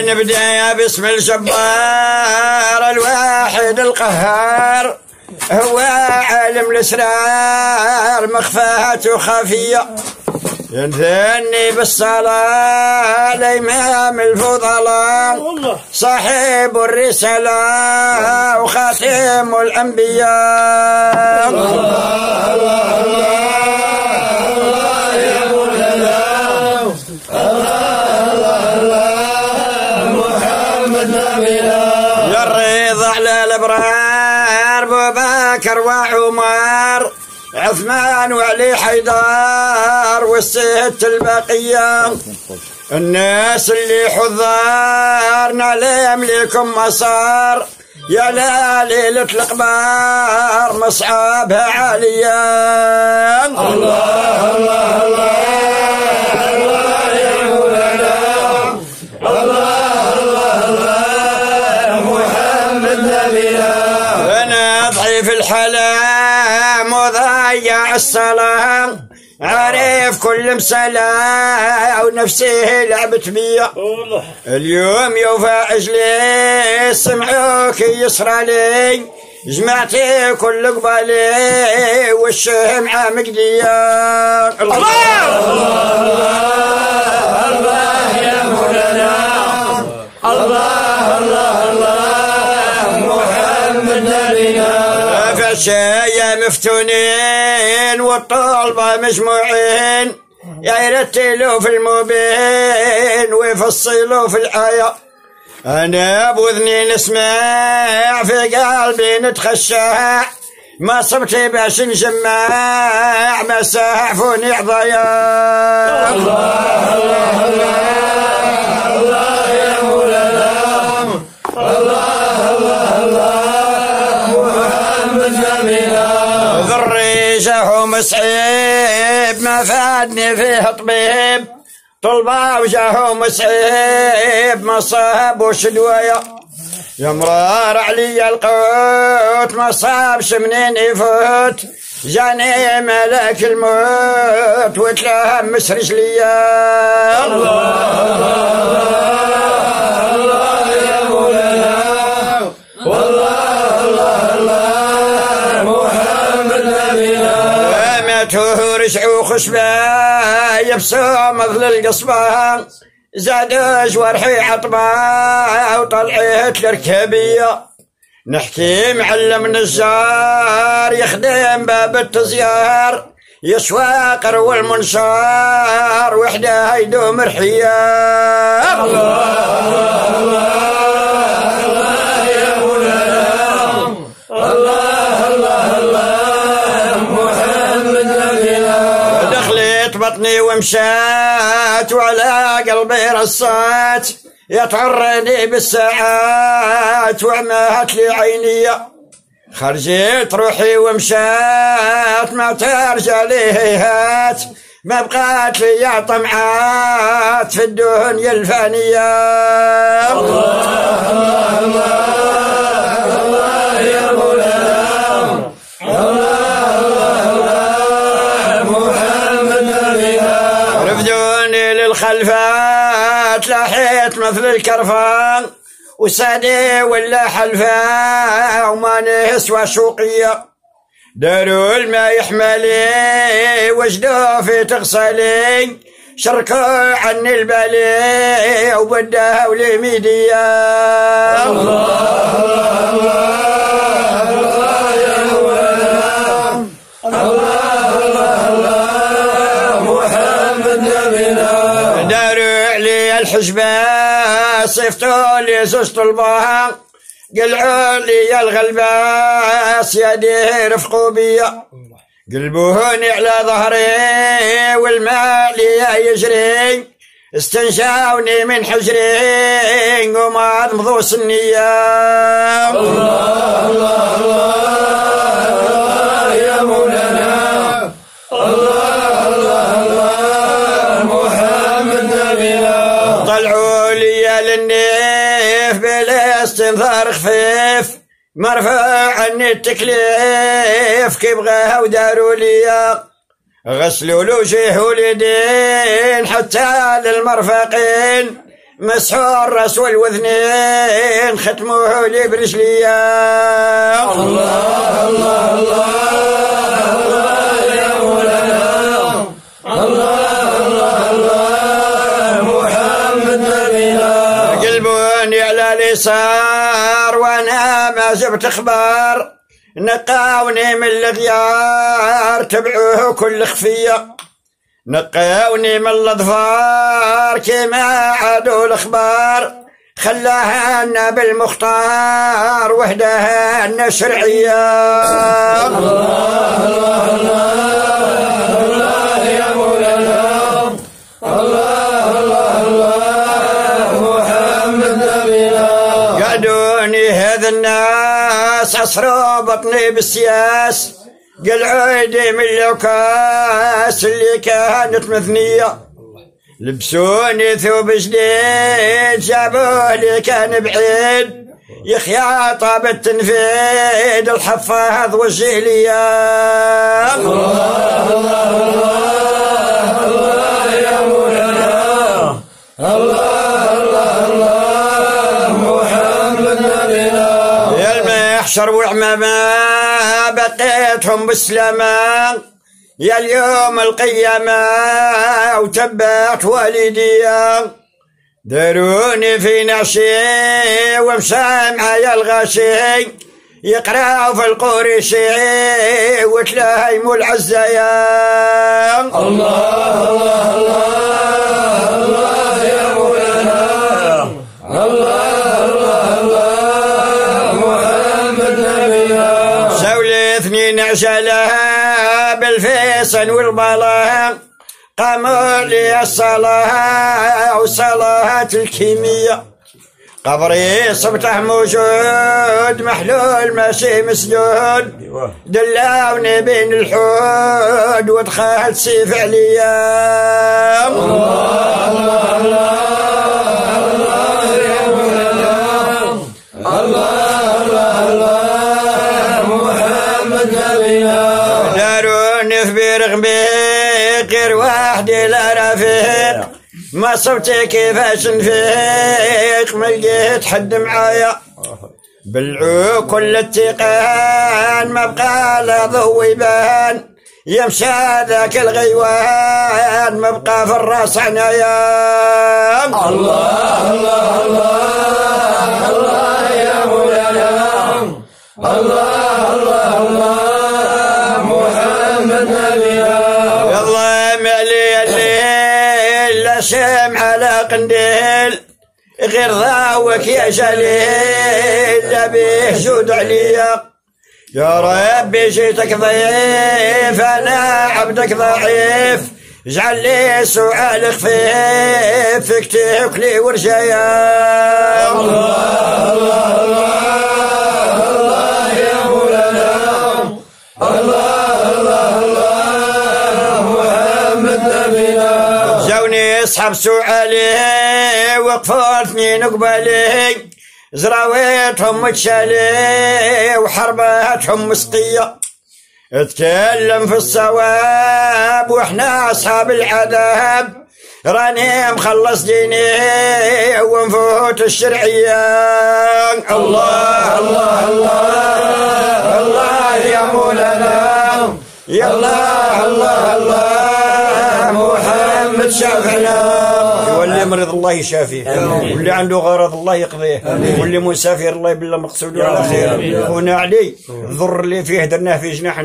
نبدأ باسم الجبار الواحد القهار. هو عالم الإسرار مخفاته خفيه ينثني بالصلاة الإمام الفضلاء صاحب الرسالة وخاتم الأنبياء. الله الله الله. عثمان وعلي حيدر والست البقية الناس اللي حضارنا ليملكم مصار يا لا ليلة القمر مصعبها عالية الله الله الله يا مولانا الله الله الله محمد نبينا الحلام وضيع السلام. عارف كل مسلا ونفسي لعبت بيا اليوم يوفى اجلي سمعوك يسرى لي جمعتي كل قبالي والشمعة مقدية الله. الله. الله يا مولانا. الله الله الله. فالشاية مفتونين والطلبة مجموعين. يا يرتلوا في المبين ويفصلوا في الآية. أنا بوذني نسمع في قلبي نتخشع ما صبت باش نجمع ما ساعفوني عضايا. الله الله الله. مسعيب ما فادني فيه طبيب طلبة وجاهم مسعيب مصاب وشدوية يا مرار علي القوت ما صابش منين يفوت. جاني ملك الموت وتلهم مس رجليا الله! خشبة يبسوا مثل القصبة زاد جوارحي عطبة وطلعت الركبية نحكي معلم نجار يخدم باب التزيار. يسواقر والمنشار وحده يدوم رحية الله الله ومشات وعلى قلبي رصات يتعرني بالساعات وعمات لي عيني. خرجت روحي ومشات ما ترجع لي هيهات ما بقات لي طمعات في الدنيا الفانية الله الله للخلفات لاحيت مثل الكرفان. وسادي ولا حلفا وما نسوى شوقية داروا الماء يحملي وجدوا في تغسلي. شركوا عني البالي وبدها ولميدية. الله الله علي الحجبة صفتوا لي زوجة البها قلعوا لي الغلباس يديه رفقوا بيا قلبوني على ظهري والمال يجري. استنشاوني من حجري وما مضوا سنية الله الله. لي للنيف بالاستنثار خفيف. مرفوع عني التكليف. كي بغاها وداروا لي غسلوا له وجهه وليدين حتى للمرفقين. مسحوا الرأس والوذنين ختموه لي برجليا الله. جبت أخبار نقاوني من الغيار تبعوه كل خفية. نقاوني من الأظفار كيما عادوا الأخبار. خلاها لنا بالمختار وحدها لنا شرعية. الله الله الله عصروا بطني بالسياس. قلعوا يدي من العكاس اللي كانت مثنية. لبسوني ثوب جديد جابوه لي كان بعيد. يخياطة بالتنفيد الحفاظ والجيلية الله الله الله يا مولانا. الله. المحشر وعمامة بقيتهم بالسلامة يا اليوم القيامة وتبعت والدي. داروني في نعشي ومشى معايا الغاشي. يقراو في القريشي وتلاهيم العزايا. الله الله الله الله يا مولانا. الله. سولي اثنين عجلها بالفيصل والبلاء. قاموا لي الصلاة وصلاة الكيمياء. قبري صبته موجود محلول ماشي مسدود دلاوني بين الحود ودخلت سيف عليا. الله الله الله. في برغبي غير واحد لا رفيق. ما صبتي كيفاش نفيق ما لقيت حد معايا. بالعو كل التقان ما بقى لا ضو يبان. يمشى ذاك الغيوان ما بقى في الراس عنايا. الله الله الله الله يا مولانا. الله قنديل غير ضاوك يا جليل به جود عليا يا ربي جيتك ضيف أنا عبدك ضعيف. اجعل لي سؤال خفيف فيك تاكلي ورجايا. اصحاب سؤالي وقفوا اثنين قبالي زراويتهم متشالي وحرباتهم مسقية. اتكلم في الصواب وإحنا أصحاب العذاب. راني مخلص ديني ونفوت الشرعية. الله الله الله الله يا مولانا. يا الله الله الله محمد واللي مريض الله يشافيه. واللي عنده غرض الله يقضيه. واللي مسافر الله بالله مقصود على خير. هنا علي. الضر اللي فيه درناه في جناح